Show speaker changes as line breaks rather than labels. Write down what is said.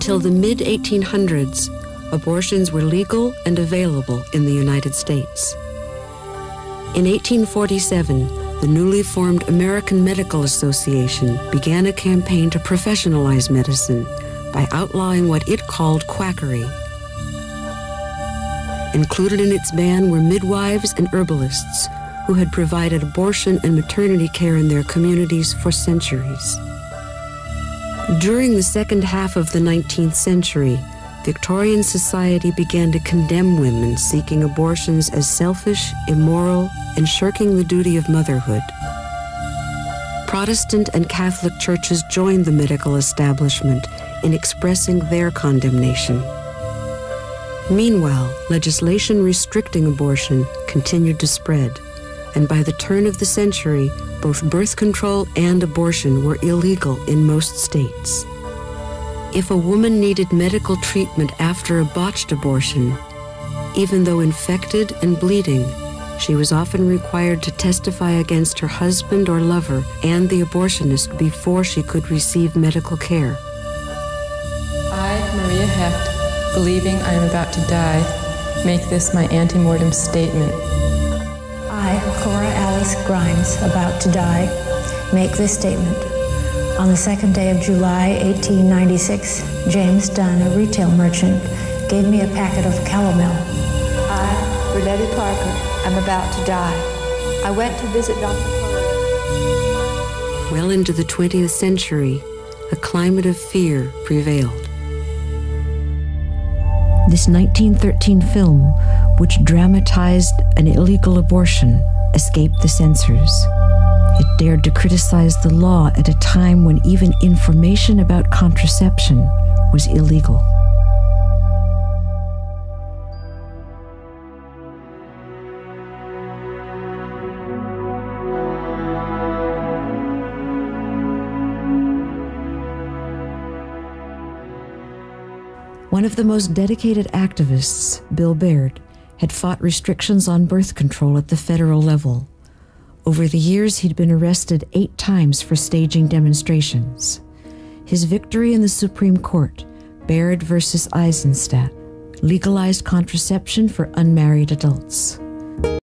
Until the mid 1800s, abortions were legal and available in the United States. In 1847, the newly formed American Medical Association began a campaign to professionalize medicine by outlawing what it called quackery. Included in its ban were midwives and herbalists who had provided abortion and maternity care in their communities for centuries. During the second half of the 19th century, Victorian society began to condemn women seeking abortions as selfish, immoral, and shirking the duty of motherhood. Protestant and Catholic churches joined the medical establishment in expressing their condemnation. Meanwhile, legislation restricting abortion continued to spread, and by the turn of the century, both birth control and abortion were illegal in most states. If a woman needed medical treatment after a botched abortion, even though infected and bleeding, she was often required to testify against her husband or lover and the abortionist before she could receive medical care.
I, Maria Hecht, believing I am about to die, make this my antemortem statement.
I, Grimes, about to die, make this statement. On the second day of July, 1896, James Dunn, a retail merchant, gave me a packet of calomel.
I, Bernetti Parker, am about to die. I went to visit Dr. Poe.
Well into the 20th century, a climate of fear prevailed. This 1913 film, which dramatized an illegal abortion, escaped the censors. It dared to criticize the law at a time when even information about contraception was illegal. One of the most dedicated activists, Bill Baird, had fought restrictions on birth control at the federal level. Over the years, he'd been arrested eight times for staging demonstrations. His victory in the Supreme Court, Baird versus Eisenstadt, legalized contraception for unmarried adults.